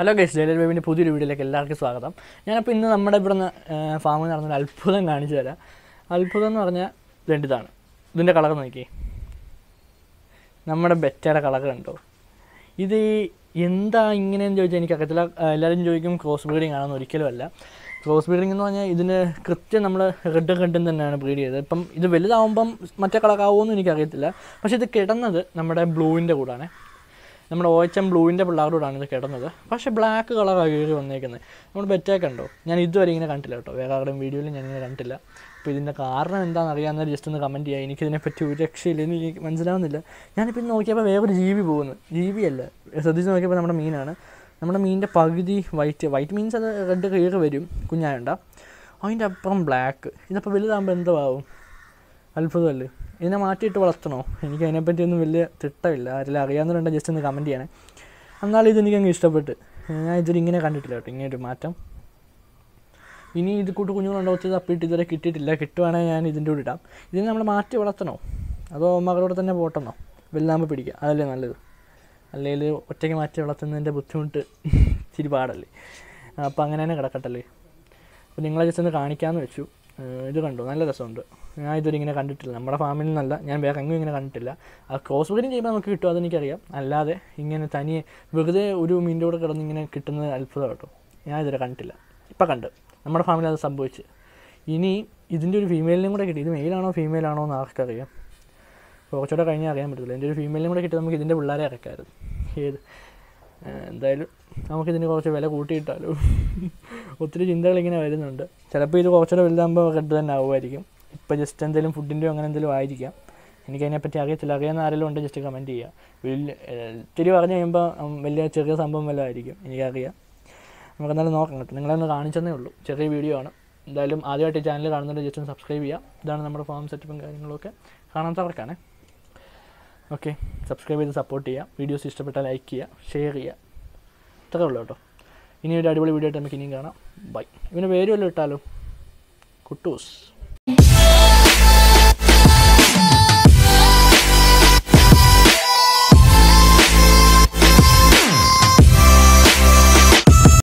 Hello guys ജയലർ ബേബിന്റെ പുതിയൊരു വീഡിയോയിലേക്ക് എല്ലാവർക്കും സ്വാഗതം. ഞാനപ്പോൾ ഇന്ന് നമ്മുടെ ഇവിടെ നിന്ന് ഫാമിൽ നടന്നൊരു അത്ഭുതം കാണിച്ചു തരാം. അത്ഭുതം എന്ന് പറഞ്ഞാൽ രണ്ടിതാണ് ഇതിന്റെ കളർ നോക്കി നമ്മുടെ ബെറ്റയുടെ കളർ കണ്ടോ? ഇത് എന്താ ഇങ്ങനെയെന്ന് ചോദിച്ചാൽ എനിക്കറിയത്തില്ല. എല്ലാവരും ചോദിക്കും ക്രോസ് ബ്രീഡിംഗ് ആണെന്ന് ഒരിക്കലുമല്ല ക്രോസ് ബ്രീഡിംഗ് എന്ന് പറഞ്ഞാൽ ഇതിന് കൃത്യം നമ്മൾ റെഡ് റെഡും തന്നെയാണ് ബ്രീഡ് ചെയ്തത്. ഇപ്പം ഇത് വലുതാവുമ്പം മറ്റേ കളറാവുമെന്ന് എനിക്കറിയത്തില്ല. പക്ഷേ ഇത് കിടന്നത് നമ്മുടെ ബ്ലൂവിന്റെ കൂടാണ്. നമ്മുടെ ഒ എച്ച് എം ബ്ലൂവിന്റെ പിള്ളേരോടാണ് ഇത് കിടന്നത്. പക്ഷേ ബ്ലാക്ക് കളറാണ് കയറി വന്നേക്കുന്നത് നമ്മൾ ബെറ്റേ കണ്ടോ? ഞാൻ ഇതുവരെ ഇങ്ങനെ കണ്ടില്ല കേട്ടോ. വേറെ ആരുടെയും വീഡിയോയിലും ഞാൻ ഇങ്ങനെ കണ്ടില്ല. അപ്പോൾ ഇതിന്റെ കാരണം എന്താണെന്ന് അറിയാമെന്ന് ജസ്റ്റ് ഒന്ന് കമന്റ് ചെയ്യുക എനിക്കിതിനെപ്പറ്റി ഒരു രക്ഷയില്ല. എനിക്ക് മനസ്സിലാവുന്നില്ല. ഞാനിപ്പോൾ ഇന്ന് നോക്കിയപ്പോൾ വേറൊരു ജീവി പോകുന്നു. ജീവിയല്ല ശ്രദ്ധിച്ച് നോക്കിയപ്പോൾ നമ്മുടെ മീനാണ്. നമ്മുടെ മീനിന്റെ പകുതി വൈറ്റ് വൈറ്റ് മീൻസ് അത് റെഡ് കയറി വരും. കുഞ്ഞായണ്ട. അതിന്റെ അപ്പുറം ബ്ലാക്ക് ഇതപ്പോൾ വലുതാകുമ്പോൾ എന്തോ ആവും അത്ഭുതമല്ലേ? ഇതിനെ മാറ്റിയിട്ട് വളർത്തണോ? എനിക്ക് അതിനെപ്പറ്റി ഒന്നും വലിയ തിട്ടമില്ല. ആരെല്ലാം അറിയാവുന്നവരുണ്ടെങ്കിൽ ജസ്റ്റ് ഒന്ന് കമന്റ് ചെയ്യണേ. എന്നാലും ഇതെനിക്ക് അങ്ങ് ഇഷ്ടപ്പെട്ട്. ഞാൻ ഇതൊരു ഇങ്ങനെ കണ്ടിട്ടില്ല കേട്ടോ. ഇങ്ങനെ ഒരു മാറ്റം. ഇനി ഇത് കൂട്ട് ഒത്തിരി തപ്പിയിട്ട് ഇതുവരെ കിട്ടിയിട്ടില്ല. കിട്ടുവാണെങ്കിൽ ഞാൻ ഇതിന്റെ കൂടെ ഇടാം. ഇതിനെ നമ്മൾ മാറ്റി വളർത്തണോ? അതോ മകളോട് തന്നെ പോട്ടണോ? വെല്ലാമ്പ് പിടിക്കുക അതല്ലേ നല്ലത്. അല്ലെങ്കിൽ ഒറ്റയ്ക്ക് മാറ്റി വളർത്തുന്നതിന്റെ ബുദ്ധിമുട്ട് ഇച്ചിരി പാടല്ലേ? അപ്പോൾ അങ്ങനെ തന്നെ കിടക്കട്ടല്ലേ അപ്പോൾ നിങ്ങളെ ജസ്റ്റ് ഒന്ന് കാണിക്കാമെന്ന് വെച്ചു. ഇത് കണ്ടു. നല്ല രസമുണ്ട്. ഞാൻ ഇതുവരെ ഇങ്ങനെ കണ്ടിട്ടില്ല. നമ്മുടെ ഫാമിൽ നിന്നല്ല. ഞാൻ വേറെ എങ്ങും ഇങ്ങനെ കണ്ടിട്ടില്ല. ആ ക്രോസ് ബ്രീഡിങ് ചെയ്യുമ്പോൾ നമുക്ക് കിട്ടും അതെനിക്കറിയാം അല്ലാതെ ഇങ്ങനെ തനിയെ വെറുതെ ഒരു മീന്റെ കൂടെ കിടന്ന് ഇങ്ങനെ കിട്ടുന്നത് അത്ഭുതം കേട്ടോ. ഞാൻ ഇതുവരെ കണ്ടിട്ടില്ല. ഇപ്പം കണ്ട്. നമ്മുടെ ഫാമിൽ അത് സംഭവിച്ച്. ഇനി ഇതിന്റെ ഒരു ഫീമെയിലിനും കൂടെ കിട്ടി. ഇത് മെയിലാണോ ഫീമെയിലാണോ എന്ന് ആർക്കറിയാം. കുറച്ചുകൂടെ കഴിഞ്ഞാൽ അറിയാൻ പറ്റത്തില്ല. എന്റെ ഒരു ഫീമെയിലിനും കൂടെ കിട്ടി നമുക്ക് ഇതിന്റെ പിള്ളേരെ ഇറക്കാമായിരുന്നു. ഏത്? എന്തായാലും നമുക്കിതിന് കുറച്ച് വില കൂട്ടിയിട്ടാലോ? ഒത്തിരി ചിന്തകൾ ഇങ്ങനെ വരുന്നുണ്ട്. ചിലപ്പോൾ ഇത് കുറച്ചുകൂടെ വലുതാകുമ്പോൾ റെഡ് തന്നെ ആവുമായിരിക്കും. ഇപ്പോൾ ജസ്റ്റ് എന്തെങ്കിലും ഫുഡിന്റെയോ അങ്ങനെ എന്തെങ്കിലും ആയിരിക്കാം. എനിക്കതിനെപ്പറ്റി അറിയത്തില്ല. അറിയാവുന്ന ആരെങ്കിലും ഉണ്ട് ജസ്റ്റ് കമന്റ് ചെയ്യുക വലിയ ഏഹ് ഇത്തിരി പറഞ്ഞു കഴിയുമ്പോൾ വലിയ ചെറിയ സംഭവം വല്ലതും ആയിരിക്കും. എനിക്കറിയാം. നമുക്ക് എന്തായാലും നോക്കാം കേട്ടോ. നിങ്ങളൊന്ന് ഉള്ളൂ. ചെറിയ വീഡിയോ ആണ്. എന്തായാലും ആദ്യമായിട്ട് ചാനൽ കാണുന്നുണ്ട് ജസ്റ്റ് ഒന്ന് സബ്സ്ക്രൈബ് ചെയ്യുക ഇതാണ് നമ്മുടെ ഫോം സെറ്റപ്പും കാര്യങ്ങളൊക്കെ. കാണാത്തവർക്കാണ് ഓക്കെ സബ്സ്ക്രൈബ് ചെയ്ത് സപ്പോർട്ട് ചെയ്യുക വീഡിയോസ് ഇഷ്ടപ്പെട്ടാൽ ലൈക്ക് ചെയ്യുക ഷെയർ ചെയ്യുക ഇത്രേ ഉള്ളൂ കേട്ടോ. ഇനി ഒരു അടിപൊളി വീഡിയോ ആയിട്ട് നമുക്ക് ഇനിയും കാണാം. ബൈ ഇവന് പേര് വല്ലതും ഇട്ടാലോ? കുട്ടൂസ്.